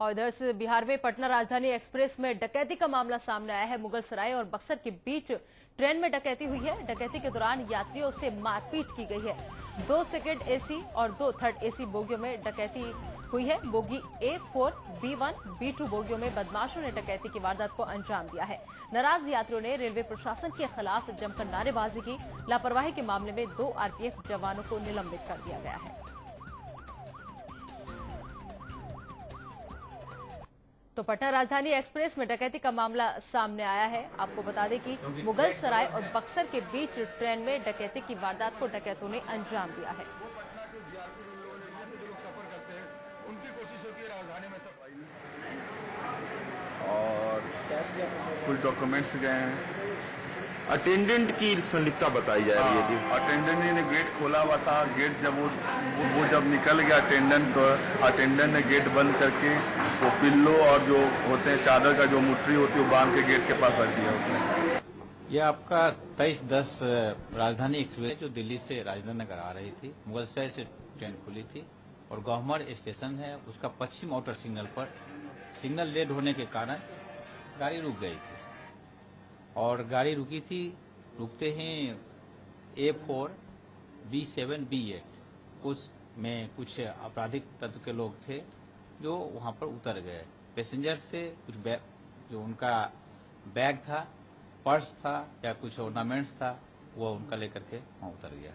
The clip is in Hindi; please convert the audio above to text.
और इधर से बिहार में पटना राजधानी एक्सप्रेस में डकैती का मामला सामने आया है। मुगल सराय और बक्सर के बीच ट्रेन में डकैती हुई है। डकैती के दौरान यात्रियों से मारपीट की गई है। दो सेकेंड एसी और दो थर्ड एसी बोगियों में डकैती हुई है। Bogie A four, B one, B two बोगियों में बदमाशों ने डकैती की वारदात को अंजाम दिया है। नाराज़ यात्रियों ने रेलवे प्रशासन के खिलाफ जमकर नारेबाजी की। लापरवाही के मामले में दो आरपीएफ जवानों को निलंबित कर दिया गया है। तो पटना राजधानी एक्सप्रेस में डकैती का मामला सामने आया है। आपको बता दें कि मुगल सराय और बक्सर के बीच ट्रेन में डकैती की वारदात को डकैतों ने अंजाम दिया है। है और कुछ डॉक्यूमेंट्स गए हैं। अटेंडेंट की संलिप्तता बताई जा रही है कि अटेंडेंट ने गेट खोला हुआ था। गेट जब वो वो- वो जब निकल गया अटेंडेंट तो अटेंडेंट ने गेट बंद करके वो पिल्लो और जो होते हैं, चादर का जो मुठरी होती है, वो बाँध के गेट के पास रख दिया उसने। यह आपका तेईस दस राजधानी एक्सप्रेस जो दिल्ली से राजधानी नगर आ रही थी। मुगलसराय से ट्रेन खुली थी और गौहमर स्टेशन है। उसका पश्चिम आउटर सिग्नल पर सिग्नल लेट होने के कारण गाड़ी रुक गई थी। और गाड़ी रुकी थी, रुकते ही A four B seven B eight उस में कुछ आपराधिक तत्व के लोग थे। जो वहाँ पर उतर गए। पैसेंजर से कुछ बैग जो उनका बैग था, पर्स था या कुछ ऑर्नामेंट्स था, वो उनका लेकर के वहाँ उतर गया।